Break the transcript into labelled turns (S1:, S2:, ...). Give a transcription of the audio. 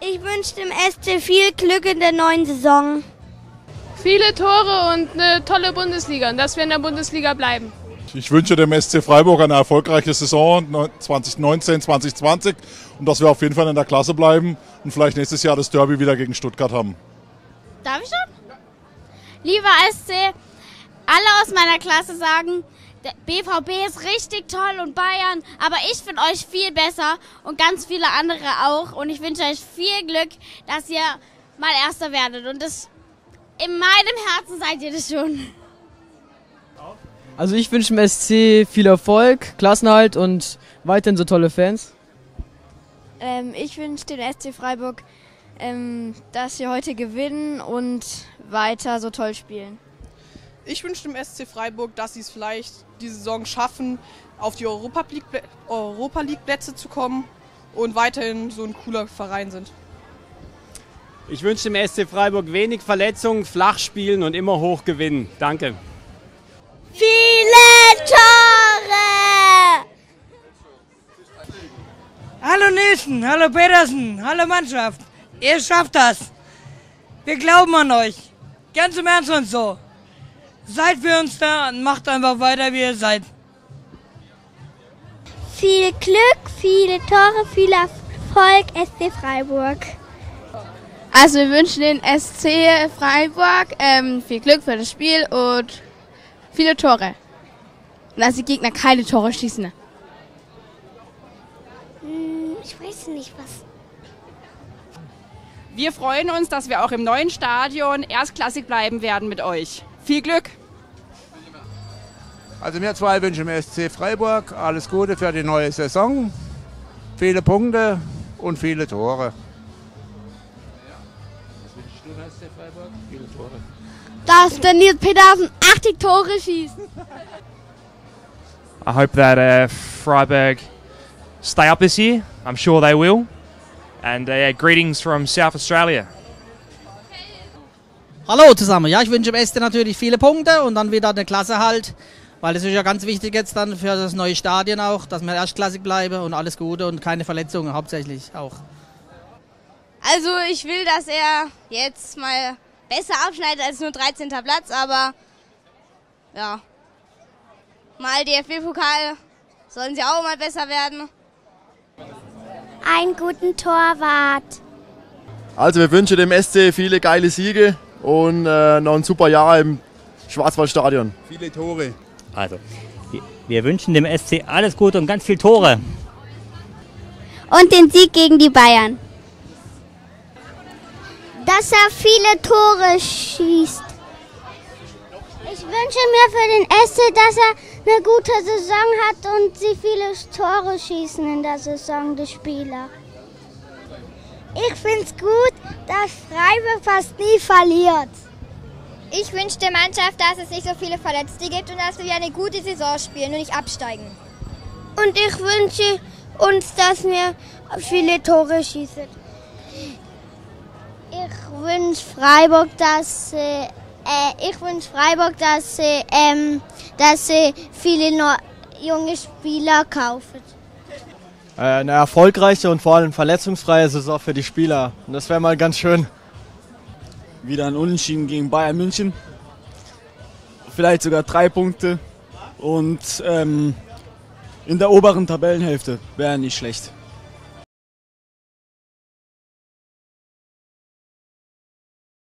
S1: Ich wünsche dem SC viel Glück in der neuen Saison.
S2: Viele Tore und eine tolle Bundesliga und dass wir in der Bundesliga bleiben.
S3: Ich wünsche dem SC Freiburg eine erfolgreiche Saison 2019, 2020 und dass wir auf jeden Fall in der Klasse bleiben und vielleicht nächstes Jahr das Derby wieder gegen Stuttgart haben.
S1: Darf ich schon? Lieber SC, alle aus meiner Klasse sagen, der BVB ist richtig toll und Bayern, aber ich finde euch viel besser und ganz viele andere auch und ich wünsche euch viel Glück, dass ihr mal Erster werdet und das in meinem Herzen seid ihr das schon.
S4: Also ich wünsche dem SC viel Erfolg, Klassenhalt und weiterhin so tolle Fans.
S5: Ähm, ich wünsche dem SC Freiburg, ähm, dass sie heute gewinnen und weiter so toll spielen.
S6: Ich wünsche dem SC Freiburg, dass sie es vielleicht die Saison schaffen, auf die Europa League, Europa League Plätze zu kommen und weiterhin so ein cooler Verein sind.
S7: Ich wünsche dem SC Freiburg wenig Verletzungen, flach spielen und immer hoch gewinnen. Danke.
S1: Viele Tore!
S8: Hallo Nielsen, hallo Petersen, hallo Mannschaft. Ihr schafft das. Wir glauben an euch. Ganz im Ernst und so. Seid für uns da und macht einfach weiter, wie ihr seid.
S1: Viel Glück, viele Tore, viel Erfolg, SC Freiburg.
S2: Also wir wünschen den SC Freiburg ähm, viel Glück für das Spiel und viele Tore. Und dass die Gegner keine Tore schießen.
S1: Hm, ich weiß nicht was.
S6: Wir freuen uns, dass wir auch im neuen Stadion erstklassig bleiben werden mit euch. Viel Glück!
S9: Also mir zwei Wünsche im SC Freiburg. Alles Gute für die neue Saison. Viele Punkte und viele Tore.
S1: Dass der Nils Petersen 80 Tore schießt.
S10: I hope that uh, Freiburg stay up this year. I'm sure they will. And uh, greetings from South Australia.
S11: Hallo zusammen. Ja, ich wünsche dem SC natürlich viele Punkte und dann wieder eine Klasse halt. Weil das ist ja ganz wichtig jetzt dann für das neue Stadion auch, dass wir erstklassig bleiben und alles Gute und keine Verletzungen hauptsächlich auch.
S1: Also ich will, dass er jetzt mal besser abschneidet als nur 13. Platz, aber ja. Mal DFB-Pokal sollen sie auch mal besser werden. Einen guten Torwart.
S12: Also wir wünschen dem SC viele geile Siege und äh, noch ein super Jahr im Schwarzwaldstadion.
S9: Viele Tore.
S13: Also, wir wünschen dem SC alles Gute und ganz viel Tore.
S1: Und den Sieg gegen die Bayern. Dass er viele Tore schießt. Ich wünsche mir für den SC, dass er eine gute Saison hat und sie viele Tore schießen in der Saison, die Spieler. Ich finde es gut, dass Freiburg fast nie verliert.
S5: Ich wünsche der Mannschaft, dass es nicht so viele Verletzte gibt und dass wir eine gute Saison spielen und nicht absteigen.
S1: Und ich wünsche uns, dass wir viele Tore schießen. Ich wünsche Freiburg, dass äh, ich wünsche Freiburg, dass sie, ähm, dass sie viele no junge Spieler kaufen.
S4: Eine erfolgreiche und vor allem verletzungsfreie Saison für die Spieler. Und das wäre mal ganz schön.
S14: Wieder ein Unentschieden gegen Bayern München. Vielleicht sogar drei Punkte. Und ähm, in der oberen Tabellenhälfte wäre nicht schlecht.